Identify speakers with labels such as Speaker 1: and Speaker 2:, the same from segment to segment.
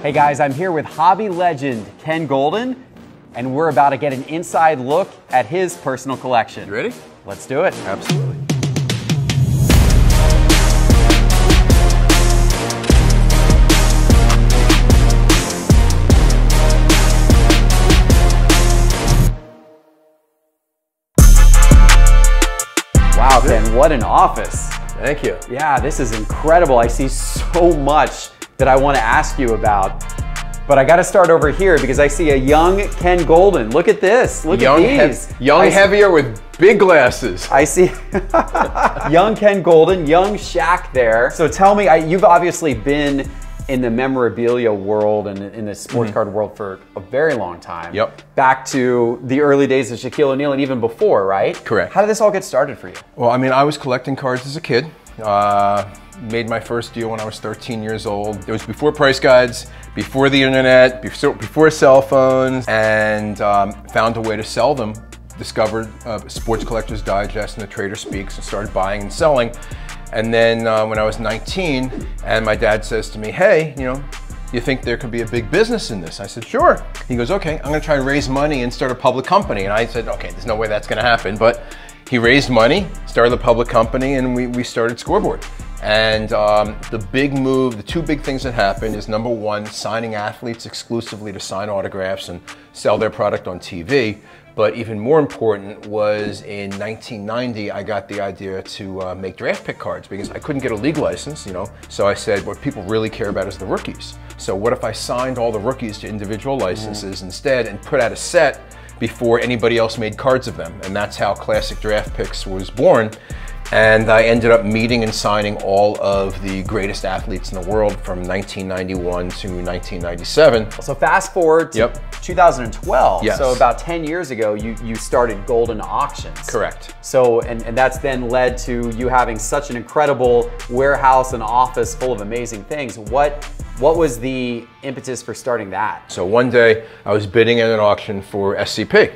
Speaker 1: Hey guys, I'm here with hobby legend Ken Goldin, and we're about to get an inside look at his personal collection.
Speaker 2: You ready?
Speaker 1: Let's do it.
Speaker 2: Absolutely.
Speaker 1: Wow, Ken, what an office.
Speaker 2: Thank you.
Speaker 1: Yeah, this is incredible. I see so much that I want to ask you about. But I got to start over here because I see a young Ken Goldin. Look at this. Look
Speaker 2: young,
Speaker 1: at these.
Speaker 2: young,
Speaker 1: I,
Speaker 2: heavier with big glasses.
Speaker 1: I see young Ken Goldin, young Shaq there. So tell me, I, you've obviously been in the memorabilia world and in the sports mm-hmm. card world for a very long time.
Speaker 2: Yep.
Speaker 1: Back to the early days of Shaquille O'Neal and even before, right?
Speaker 2: Correct.
Speaker 1: How did this all get started for you?
Speaker 2: Well, I mean, I was collecting cards as a kid. Uh, made my first deal when I was 13 years old. It was before price guides, before the internet, before, before cell phones, and um, found a way to sell them. Discovered uh, Sports Collectors Digest and the Trader Speaks and started buying and selling. And then uh, when I was 19, and my dad says to me, hey, you know, you think there could be a big business in this? I said, sure. He goes, okay, I'm gonna try and raise money and start a public company. And I said, okay, there's no way that's gonna happen. But he raised money, started a public company, and we, we started Scoreboard. And um, the big move, the two big things that happened is number one, signing athletes exclusively to sign autographs and sell their product on TV. But even more important was in 1990, I got the idea to uh, make draft pick cards because I couldn't get a league license, you know. So I said, what people really care about is the rookies. So what if I signed all the rookies to individual licenses mm. instead and put out a set before anybody else made cards of them? And that's how Classic Draft Picks was born. And I ended up meeting and signing all of the greatest athletes in the world from 1991 to 1997.
Speaker 1: So fast forward to
Speaker 2: yep.
Speaker 1: 2012.
Speaker 2: Yes.
Speaker 1: So about 10 years ago, you, you started Goldin Auctions.
Speaker 2: Correct.
Speaker 1: So, and, and that's then led to you having such an incredible warehouse and office full of amazing things. What, what was the impetus for starting that?
Speaker 2: So one day I was bidding at an auction for SCP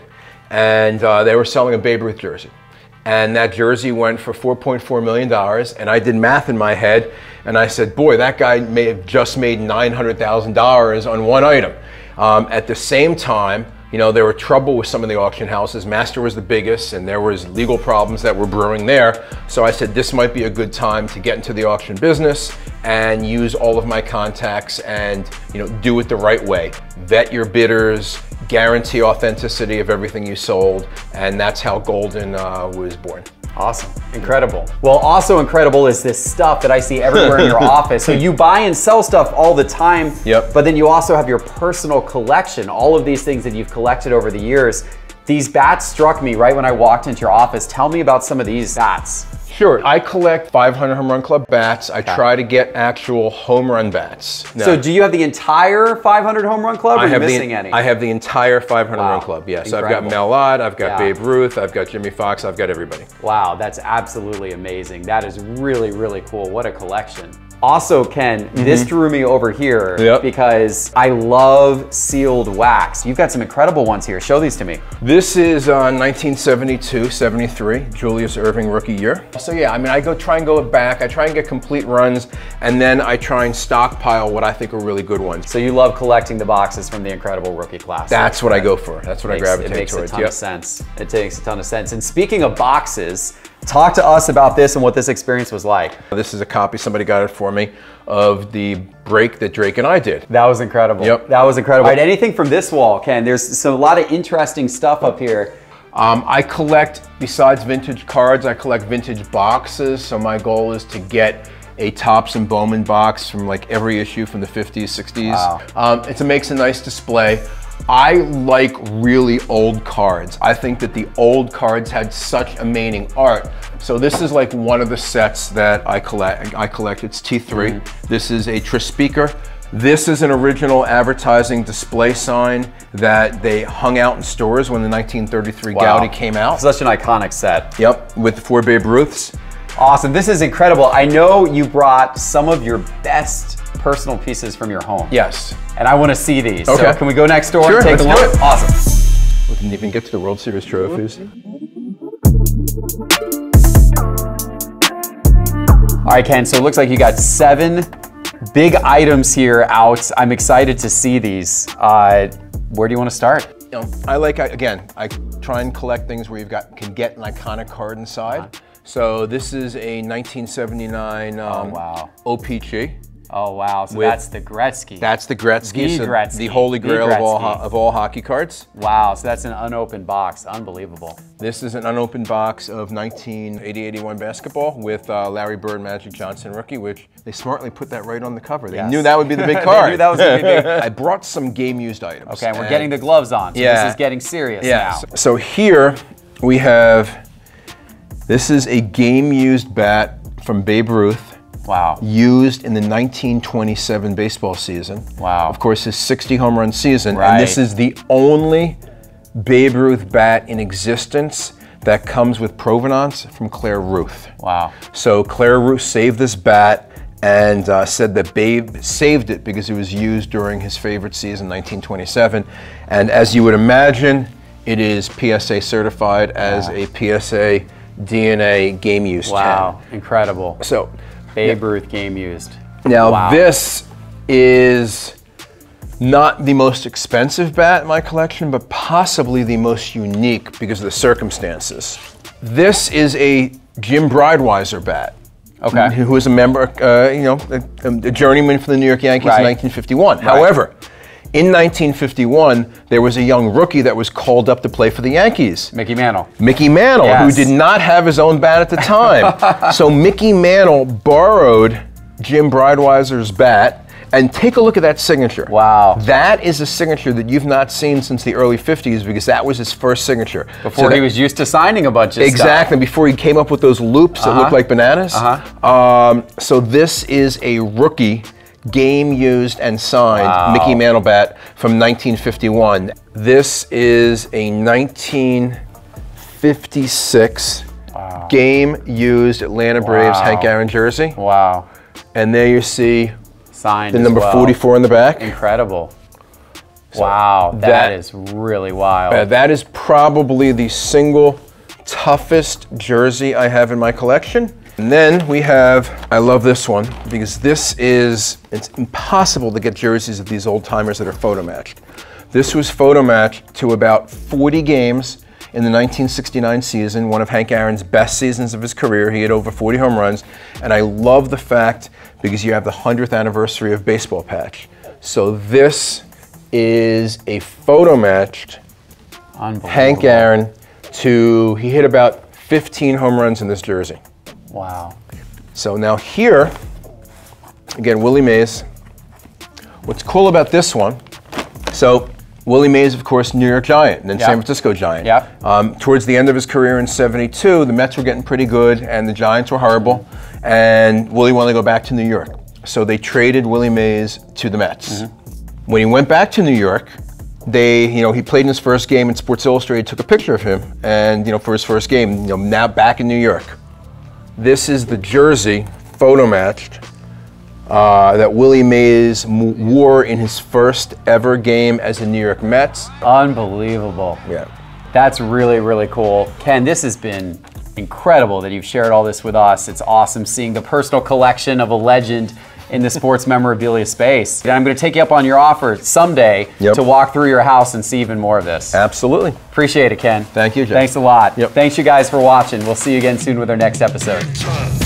Speaker 2: and uh, they were selling a Babe Ruth jersey and that jersey went for $4.4 million. And I did math in my head, and I said, boy, that guy may have just made $900,000 on one item. Um, at the same time, you know, there were trouble with some of the auction houses. Mastro was the biggest, and there was legal problems that were brewing there. So I said, this might be a good time to get into the auction business and use all of my contacts and, you know, do it the right way. Vet your bidders, guarantee authenticity of everything you sold, and that's how Goldin uh, was born.
Speaker 1: Awesome, incredible. Well, also incredible is this stuff that I see everywhere in your office. So you buy and sell stuff all the time,
Speaker 2: yep.
Speaker 1: but then you also have your personal collection, all of these things that you've collected over the years. These bats struck me right when I walked into your office. Tell me about some of these bats.
Speaker 2: Sure. I collect 500 Home Run Club bats. I okay. try to get actual home run bats.
Speaker 1: Now, so do you have the entire 500 Home Run Club or I
Speaker 2: have
Speaker 1: missing
Speaker 2: the,
Speaker 1: any?
Speaker 2: I have the entire 500 wow. Run Club, yes. I've got Mel Ott, I've got yeah. Babe Ruth, I've got Jimmie Foxx, I've got everybody.
Speaker 1: Wow, that's absolutely amazing. That is really, really cool. What a collection. Also, Ken, mm -hmm. this drew me over here
Speaker 2: yep.
Speaker 1: because I love sealed wax. You've got some incredible ones here. Show these to me.
Speaker 2: This is uh, 1972, 73, Julius Erving rookie year. So yeah, I mean, I go try and go back. I try and get complete runs, and then I try and stockpile what I think are really good ones.
Speaker 1: So you love collecting the boxes from the incredible rookie class.
Speaker 2: That's what I go for. That's what
Speaker 1: makes,
Speaker 2: I gravitate
Speaker 1: towards. It makes
Speaker 2: towards.
Speaker 1: a ton
Speaker 2: yep.
Speaker 1: of sense. It takes a ton of sense. And speaking of boxes, Talk to us about this and what this experience was like.
Speaker 2: This is a copy, somebody got it for me, of the break that Drake and I did.
Speaker 1: That was incredible.
Speaker 2: Yep.
Speaker 1: That was incredible. All right, anything from this wall, Ken? There's some, a lot of interesting stuff up here.
Speaker 2: Um, I collect, besides vintage cards, I collect vintage boxes. So my goal is to get a Topps and Bowman box from like every issue from the 50s, 60s.
Speaker 1: Wow.
Speaker 2: Um, it makes a nice display. I like really old cards. I think that the old cards had such amazing art. So this is like one of the sets that I collect. I collect. It's T3. Mm -hmm. This is a Tris Speaker. This is an original advertising display sign that they hung out in stores when the 1933 wow. Goudey came out.
Speaker 1: Such an iconic set.
Speaker 2: Yep, with four Babe Ruths.
Speaker 1: Awesome, this is incredible. I know you brought some of your best personal pieces from your home.
Speaker 2: Yes.
Speaker 1: And I want to see these.
Speaker 2: Okay.
Speaker 1: So can we go next door
Speaker 2: sure,
Speaker 1: and take a look?
Speaker 2: Awesome. We didn't even get to the World Series trophies.
Speaker 1: All right, Ken, so it looks like you got seven big items here out. I'm excited to see these. Uh, where do you want to start?
Speaker 2: You know, I like again. I try and collect things where you've got can get an iconic card inside. Uh -huh. So this is a 1979 um, oh, wow. OPC.
Speaker 1: Oh wow! So that's the Gretzky.
Speaker 2: That's the Gretzky.
Speaker 1: The
Speaker 2: so
Speaker 1: Gretzky.
Speaker 2: The holy grail of all of all hockey cards.
Speaker 1: Wow! So that's an unopened box. Unbelievable.
Speaker 2: This is an unopened box of 1980-81 basketball with uh, Larry Bird, Magic Johnson rookie, which they smartly put that right on the cover. They yes. knew that would be the big card.
Speaker 1: they knew that was big.
Speaker 2: I brought some game used items.
Speaker 1: Okay, we're getting the gloves on. So yeah. this is getting serious
Speaker 2: yeah.
Speaker 1: now.
Speaker 2: So, so here we have. This is a game used bat from Babe Ruth.
Speaker 1: Wow.
Speaker 2: Used in the 1927 baseball season.
Speaker 1: Wow.
Speaker 2: Of course, his 60 home run season.
Speaker 1: Right.
Speaker 2: And this is the only Babe Ruth bat in existence that comes with provenance from Claire Ruth.
Speaker 1: Wow.
Speaker 2: So Claire Ruth saved this bat and uh, said that Babe saved it because it was used during his favorite season, 1927. And as you would imagine, it is PSA certified as a PSA DNA game use
Speaker 1: Wow, incredible.
Speaker 2: So
Speaker 1: Babe yeah. Ruth game used.
Speaker 2: Now wow. this is not the most expensive bat in my collection, but possibly the most unique because of the circumstances. This is a Jim Brideweser bat.
Speaker 1: Okay.
Speaker 2: Who was a member, uh, you know, a, a, journeyman for the New York Yankees right. in 1951. Right. However, in 1951, there was a young rookie that was called up to play for the Yankees.
Speaker 1: Mickey Mantle.
Speaker 2: Mickey Mantle, yes. who did not have his own bat at the time. so Mickey Mantle borrowed Jim Brideweser's bat and take a look at that signature.
Speaker 1: Wow.
Speaker 2: That is a signature that you've not seen since the early 50s because that was his first signature.
Speaker 1: Before so that, he was used to signing a bunch of
Speaker 2: Exactly, stuff. before he came up with those loops uh -huh. that look uh-huh. like bananas. Uh -huh. um, so this is a rookie game used and signed wow. Mickey Mantle bat from 1951. This is a 1956 wow. game used Atlanta Braves wow. Hank Aaron jersey.
Speaker 1: Wow.
Speaker 2: And there you see
Speaker 1: signed
Speaker 2: the number
Speaker 1: well.
Speaker 2: 44 in the back.
Speaker 1: Incredible. So wow, that, that is really wild.
Speaker 2: Uh, that is probably the single toughest jersey I have in my collection. And then we have, I love this one because this is, it's impossible to get jerseys of these old timers that are photo matched. This was photo matched to about 40 games in the 1969 season, one of Hank Aaron's best seasons of his career. He had over 40 home runs. And I love the fact because you have the 100th anniversary of baseball patch. So this is a photo matched Hank Aaron to, he hit about 15 home runs in this jersey.
Speaker 1: Wow.
Speaker 2: So now here, again, Willie Mays. What's cool about this one, so Willie Mays, of course, New York Giant, and then yep. San Francisco Giant.
Speaker 1: Yeah.
Speaker 2: Um, towards the end of his career in 72, the Mets were getting pretty good and the Giants were horrible, and Willie wanted to go back to New York. So they traded Willie Mays to the Mets. Mm -hmm. When he went back to New York, they, you know, he played in his first game and Sports Illustrated took a picture of him and, you know, for his first game, you know, now back in New York. This is the jersey, photo matched, uh, that Willie Mays wore in his first ever game as the New York Mets.
Speaker 1: Unbelievable.
Speaker 2: Yeah.
Speaker 1: That's really, really cool. Ken, this has been incredible that you've shared all this with us. It's awesome seeing the personal collection of a legend in the sports memorabilia space. And I'm going to take you up on your offer someday yep. to walk through your house and see even more of this.
Speaker 2: Absolutely.
Speaker 1: Appreciate it, Ken.
Speaker 2: Thank you, Geoff.
Speaker 1: Thanks a lot. Yep. Thanks you guys for watching. We'll see you again soon with our next episode.